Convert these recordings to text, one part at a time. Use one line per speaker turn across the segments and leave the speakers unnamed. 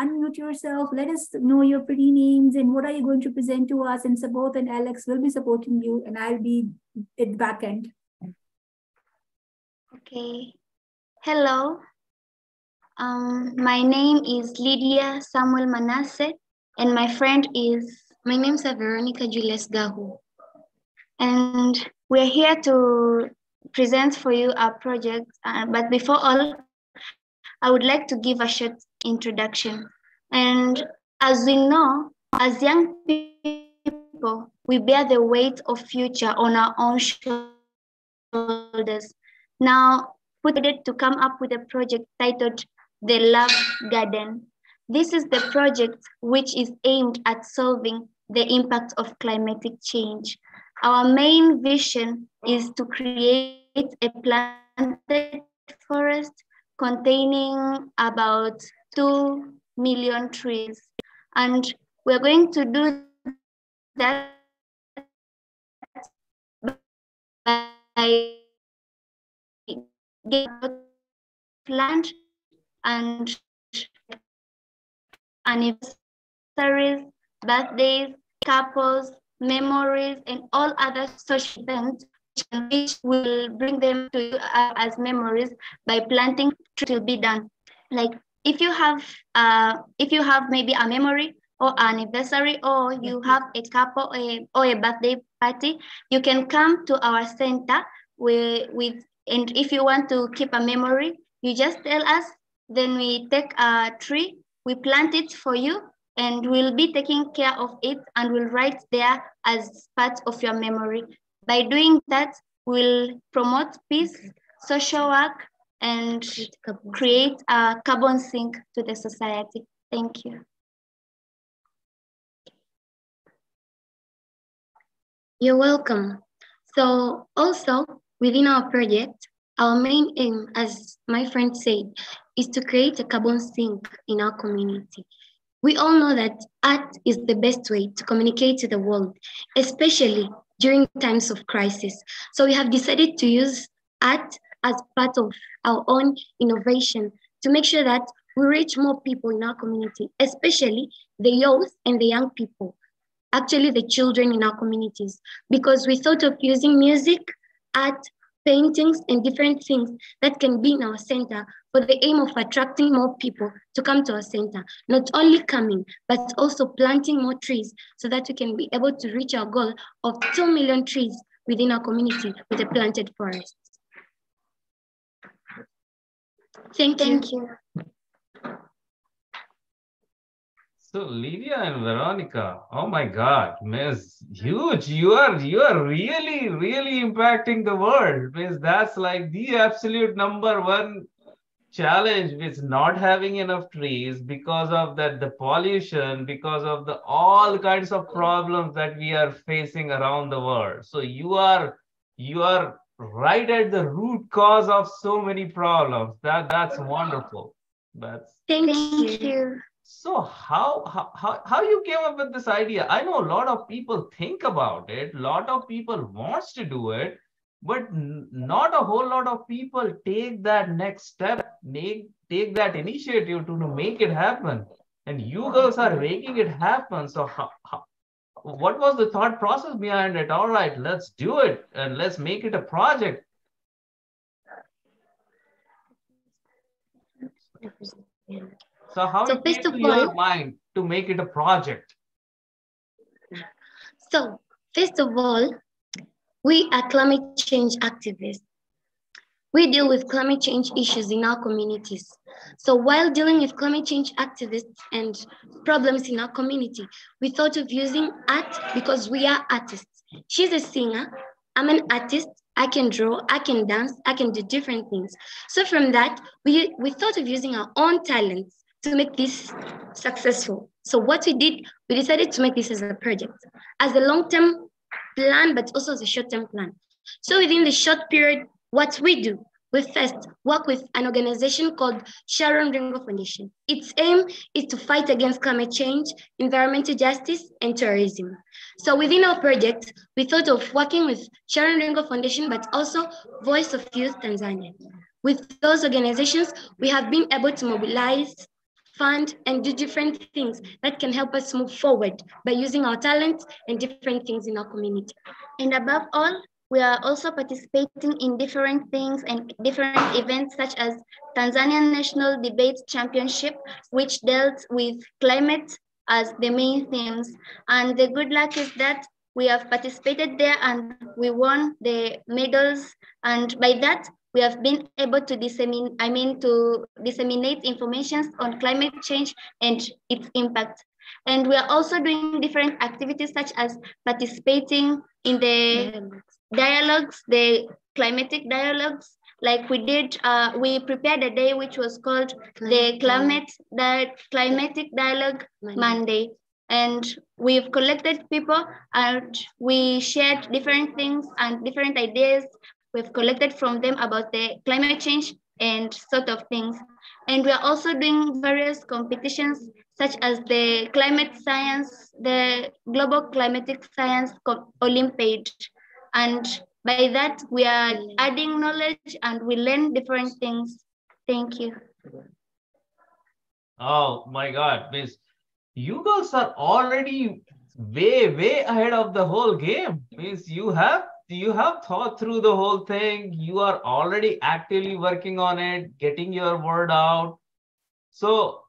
unmute yourself. Let us know your pretty names and what are you going to present to us. And Sabot and Alex will be supporting you, and I'll be at back end.
Okay. Hello. Um, my name is Lydia Samwel Manase, and my friend is, my name is Veronica Julius Gah. And we're here to present for you our project. Uh, but before all, I would like to give a short introduction. And as we know, as young people, we bear the weight of future on our own shoulders. Now, put it to come up with a project titled The Love Garden. This is the project which is aimed at solving the impact of climatic change. Our main vision is to create a planted forest containing about 2 million trees. And we're going to do that by getting plant and anniversaries, birthdays, couples, memories, and all other social events which will bring them to you as memories by planting trees will be done. Like if you have uh, if you have maybe a memory or anniversary or you have a couple or a, or a birthday party, you can come to our center with, with and if you want to keep a memory, you just tell us, then we take a tree, we plant it for you, and we'll be taking care of it and we'll write there as part of your memory. By doing that, we'll promote peace, social work, and create a carbon sink to the society. Thank you.
You're welcome. So also within our project, our main aim, as my friend said, is to create a carbon sink in our community. We all know that art is the best way to communicate to the world, especially during times of crisis. So we have decided to use art as part of our own innovation to make sure that we reach more people in our community, especially the youth and the young people, actually the children in our communities, because we thought of using music, art, paintings, and different things that can be in our center for the aim of attracting more people to come to our center, not only coming, but also planting more trees so that we can be able to reach our goal of 2 million trees within our community with a planted forest. Thank,
Thank
you.
you.
So Lydia and Veronica, oh my God, Miss, huge! You are you are really really impacting the world. Miss, that's like the absolute number one challenge with not having enough trees because of that the pollution, because of the all kinds of problems that we are facing around the world. So you are you are right at the root cause of so many problems. That that's wonderful. That's
Thank,
Thank
you.
you.
so how, how how how you came up with this idea? I know a lot of people think about it, a lot of people wants to do it, but n- not a whole lot of people take that next step, make take that initiative to, to make it happen. And you girls are making it happen. So how, how, what was the thought process behind it? All right, let's do it and let's make it a project. So how
So
it came
first of
to your mind to make it a project?
So, first of all, we are climate change activists. We deal with climate change issues in our communities. So, while dealing with climate change activists and problems in our community, we thought of using art because we are artists. She's a singer, I'm an artist. I can draw, I can dance, I can do different things. So, from that, we, we thought of using our own talents to make this successful. So what we did, we decided to make this as a project, as a long-term plan, but also as a short-term plan. So within the short period, what we do, we first work with an organization called Sharon Ringo Foundation. Its aim is to fight against climate change, environmental justice, and terrorism. So within our project, we thought of working with Sharon Ringo Foundation, but also Voice of Youth Tanzania. With those organizations, we have been able to mobilize fund, and do different things that can help us move forward by using our talents and different things in our community.
And above all, we are also participating in different things and different events such as Tanzanian National Debate Championship, which dealt with climate as the main themes. And the good luck is that we have participated there and we won the medals. And by that, we have been able to disseminate, I mean, to disseminate information on climate change and its impact. And we are also doing different activities such as participating in the dialogues, the climatic dialogues. Like we did, uh, we prepared a day which was called the Climate the Climatic Dialogue Monday. Monday. And we've collected people and we shared different things and different ideas we've collected from them about the climate change and sort of things. And we're also doing various competitions such as the climate science, the Global Climatic Science Olympiad. And by that, we are adding knowledge and we learn different things. Thank you.
Oh my God, Miss, you girls are already way, way ahead of the whole game. Means you have you have thought through the whole thing. You are already actively working on it, getting your word out. So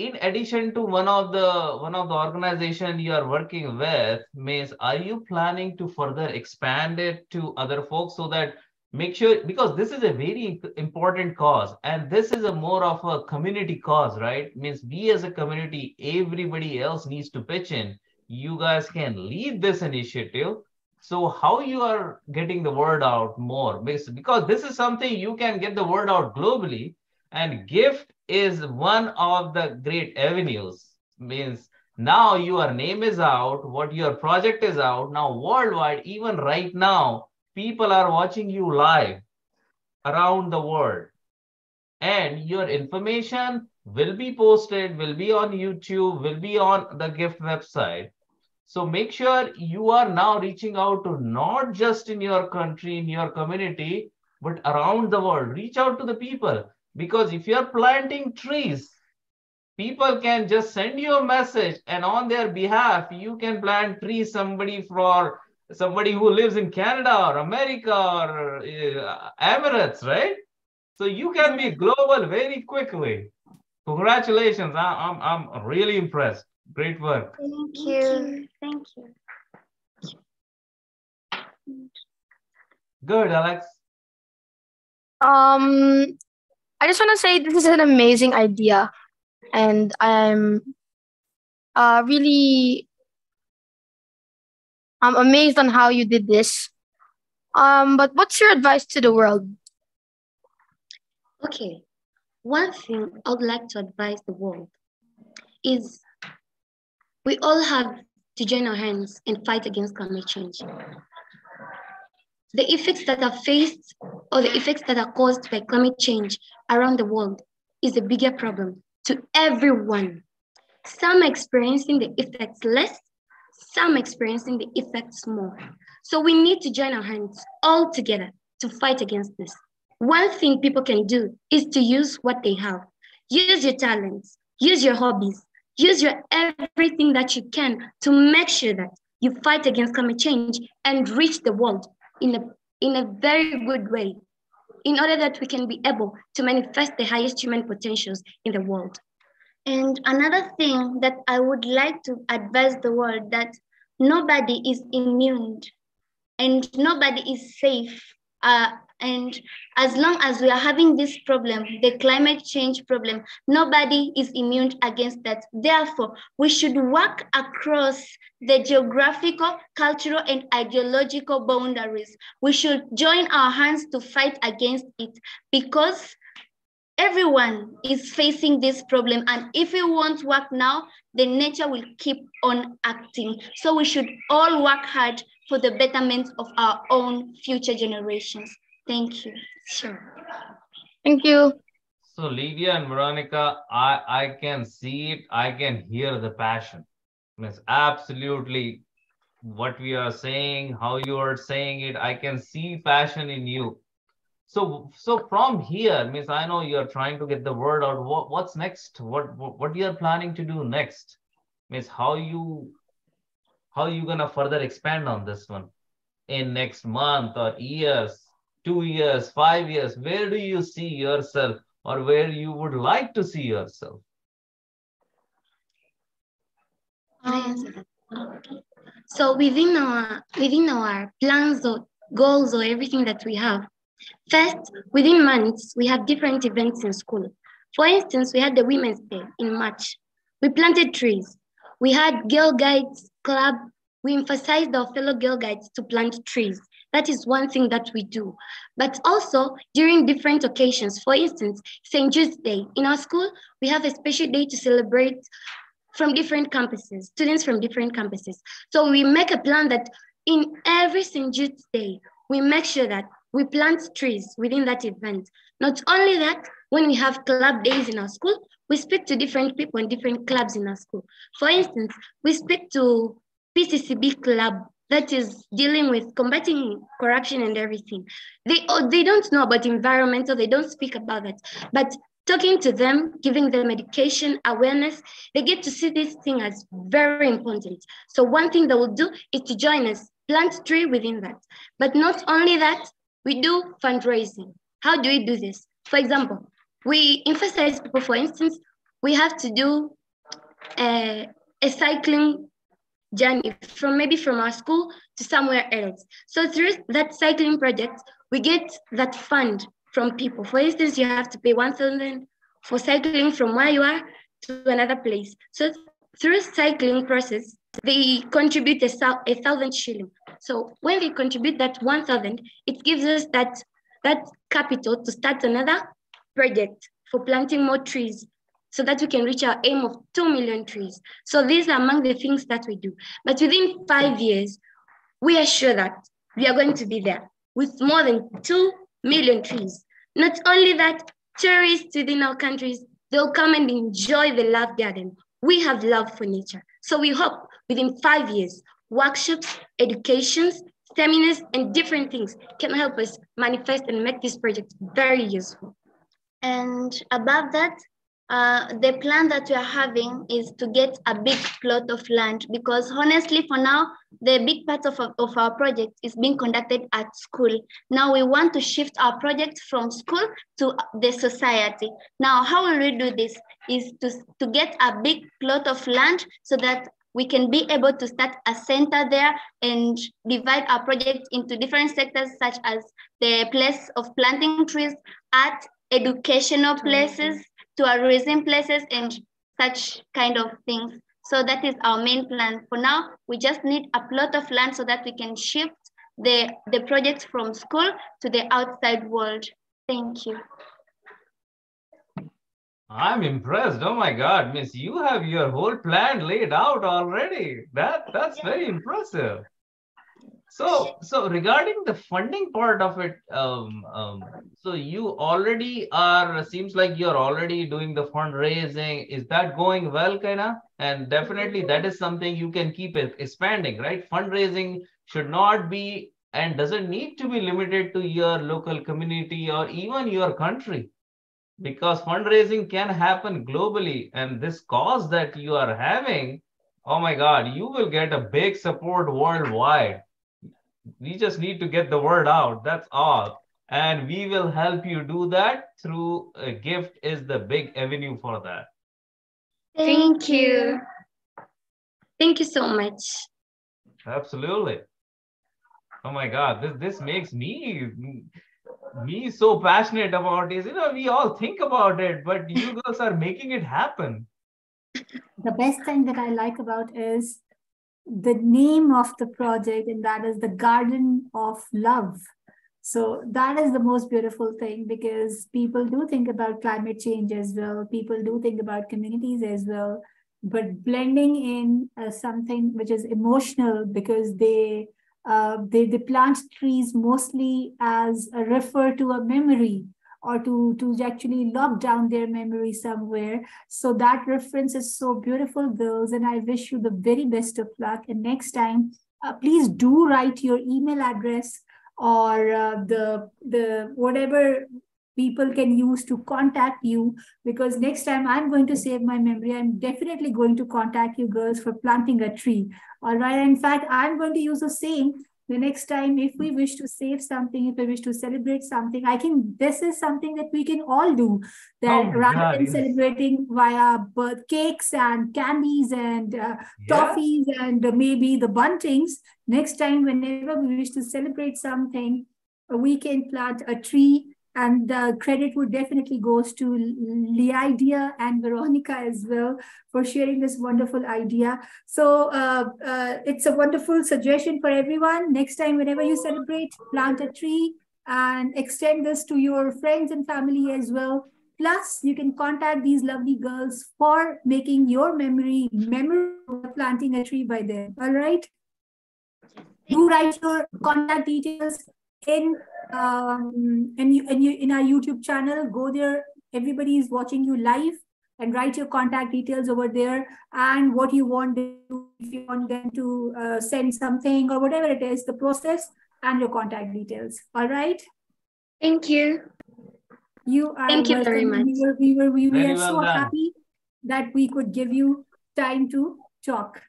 in addition to one of the one of the organization you are working with, means are you planning to further expand it to other folks so that make sure because this is a very important cause and this is a more of a community cause right? Means we as a community everybody else needs to pitch in. You guys can lead this initiative. So how you are getting the word out more? Because, because this is something you can get the word out globally and gift is one of the great avenues. Means now your name is out what your project is out now worldwide even right now people are watching you live around the world. And your information will be posted will be on youtube will be on the gift website. So make sure you are now reaching out to not just in your country in your community but around the world. Reach out to the people because if you're planting trees, people can just send you a message and on their behalf, you can plant trees somebody for somebody who lives in Canada or America or uh, Emirates, right? So you can be global very quickly. Congratulations. I, I'm, I'm really impressed. Great work.
Thank you. Thank you.
Good, Alex.
Um, I just want to say this is an amazing idea, and I'm uh, really I'm amazed on how you did this. Um, but what's your advice to the world?
Okay, one thing I would like to advise the world is we all have to join our hands and fight against climate change the effects that are faced or the effects that are caused by climate change around the world is a bigger problem to everyone. Some experiencing the effects less, some experiencing the effects more. So we need to join our hands all together to fight against this. One thing people can do is to use what they have. Use your talents, use your hobbies, use your everything that you can to make sure that you fight against climate change and reach the world in a, in a very good way in order that we can be able to manifest the highest human potentials in the world.
And another thing that I would like to advise the world that nobody is immune and nobody is safe uh, and as long as we are having this problem, the climate change problem, nobody is immune against that. Therefore, we should work across the geographical, cultural, and ideological boundaries. We should join our hands to fight against it because everyone is facing this problem. And if we won't work now, the nature will keep on acting. So we should all work hard for the betterment of our own future generations. Thank you. Sure.
Thank you.
So Lydia and Veronica, I, I can see it, I can hear the passion. It's absolutely what we are saying, how you are saying it. I can see passion in you. so so from here means i know you're trying to get the word out what, what's next what, what what you're planning to do next means how you how you gonna further expand on this one in next month or years two years five years where do you see yourself or where you would like to see yourself
so within our within our plans or goals or everything that we have First, within months, we have different events in school. For instance, we had the Women's Day in March. We planted trees. We had Girl Guides Club. We emphasized our fellow Girl Guides to plant trees. That is one thing that we do. But also during different occasions, for instance, St. Jude's Day. In our school, we have a special day to celebrate from different campuses, students from different campuses. So we make a plan that in every St. Jude's Day, we make sure that we plant trees within that event. Not only that, when we have club days in our school, we speak to different people in different clubs in our school. For instance, we speak to PCCB club that is dealing with combating corruption and everything. They, oh, they don't know about environmental, they don't speak about that. But talking to them, giving them education, awareness, they get to see this thing as very important. So one thing they will do is to join us, plant tree within that. But not only that, we do fundraising. How do we do this? For example, we emphasize people, for instance, we have to do a, a cycling journey from maybe from our school to somewhere else. So through that cycling project, we get that fund from people. For instance, you have to pay 1,000 for cycling from where you are to another place. So through cycling process, they contribute a, a thousand shilling. So when they contribute that 1,000, it gives us that, that capital to start another project for planting more trees so that we can reach our aim of 2 million trees. So these are among the things that we do. But within five years, we are sure that we are going to be there with more than 2 million trees. Not only that, tourists within our countries, they'll come and enjoy the love garden. We have love for nature. So we hope within five years, workshops, educations, seminars, and different things can help us manifest and make this project very useful.
And above that, uh, the plan that we are having is to get a big plot of land because honestly for now the big part of, of our project is being conducted at school. Now we want to shift our project from school to the society. Now how will we do this? Is to, to get a big plot of land so that we can be able to start a center there and divide our project into different sectors such as the place of planting trees, art, educational places, tourism places, and such kind of things. So that is our main plan. For now, we just need a plot of land so that we can shift the, the project from school to the outside world. Thank you.
I'm impressed. Oh my God, Miss, you have your whole plan laid out already. That that's very impressive. So, so regarding the funding part of it, um, um, so you already are. Seems like you're already doing the fundraising. Is that going well, Kaina? And definitely, that is something you can keep expanding, right? Fundraising should not be and doesn't need to be limited to your local community or even your country because fundraising can happen globally and this cause that you are having oh my god you will get a big support worldwide we just need to get the word out. That's all. And we will help you do that through a gift is the big avenue for that.
Thank you. Thank you. So much.
Absolutely. Oh my god this this makes me me so passionate about is you know we all think about it but you girls are making it happen.
The best thing that i like about is the name of the project and that is the garden of love. So that is the most beautiful thing because people do think about climate change as well people do think about communities as well but blending in uh, something which is emotional because they uh, they, they plant trees mostly as a refer to a memory or to, to actually lock down their memory somewhere. So that reference is so beautiful, girls, and I wish you the very best of luck. And next time, uh, please do write your email address or uh, the the whatever people can use to contact you because next time i'm going to save my memory i'm definitely going to contact you girls for planting a tree all right in fact i'm going to use the same the next time if we wish to save something if we wish to celebrate something i can this is something that we can all do that
Oh,
rather
God,
than
yes.
celebrating via birth cakes and candies and uh,
Yeah.
toffees and uh, maybe the buntings next time whenever we wish to celebrate something we can plant a tree and the credit would definitely goes to Lydia and Veronica as well for sharing this wonderful idea. So uh, uh, it's a wonderful suggestion for everyone. Next time, whenever you celebrate, plant a tree and extend this to your friends and family as well. Plus, you can contact these lovely girls for making your memory memorable, planting a tree by them. All right. Do write your contact details in um and you and you in our YouTube channel. Go there. Everybody is watching you live and write your contact details over there and what you want to, if you want them to uh, send something or whatever it is, the process and your contact details. All right.
Thank you.
You are
Thank you very much.
We were, we were, we
Very
were
well
so
done.
happy that we could give you time to talk.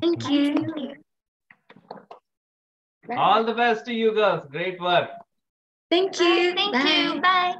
Thank you.
All the best to you girls. Great work.
Thank you.
Thank
Bye.
you. Bye.